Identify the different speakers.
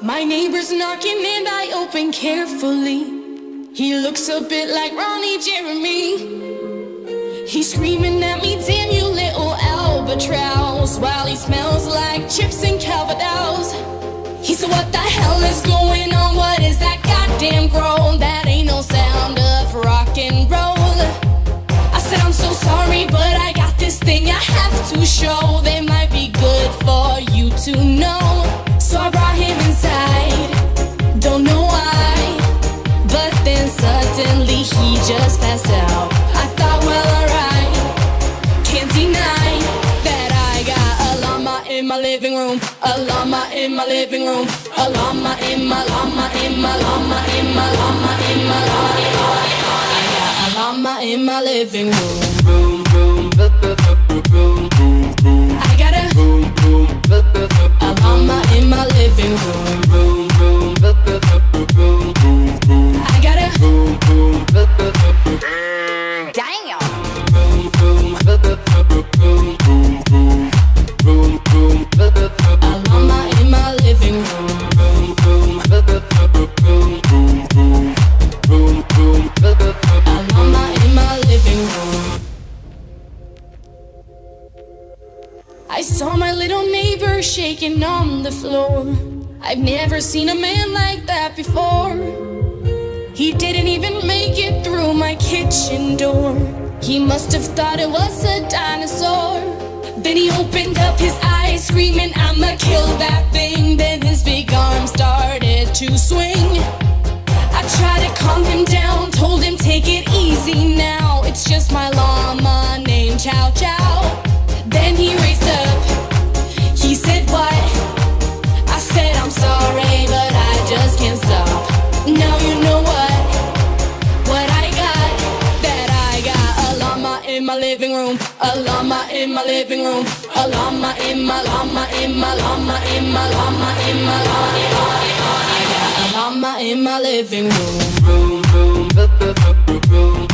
Speaker 1: My neighbor's knocking and I open carefully. He looks a bit like Ronnie Jeremy. He's screaming at me, damn you little albatross, while he smells like chips and Calvados. He said, What the hell is going on? What is that goddamn groan? That ain't no sound of rock and roll. I said, I'm so sorry, but I got this thing I have to show. They living room. A llama in my living room. A llama in my llama in my llama in my llama in my llama a llama in my living room.
Speaker 2: Boom, boom, boom, boom, boom, boom, boom,
Speaker 1: I got a,
Speaker 2: boom, boom, boom, boom,
Speaker 1: a llama in my living room.
Speaker 2: boom, boom, boom, boom, boom, boom, boom,
Speaker 1: I got a,
Speaker 2: boom, boom,
Speaker 1: I saw my little neighbor shaking on the floor. I've never seen a man like that before. He didn't even make it through my kitchen door. He must have thought it was a dinosaur. Then he opened up his eyes, screaming, I'ma kill that thing. Then his big arm started to swing. I tried to calm him down, told him take it easy now. It's just my llama named Chow Chow. In my living room. A llama in my living room. A llama in my llama in my llama in my llama in my llama. I got a llama in my living room.
Speaker 2: boom, boom, boom, boom, boom,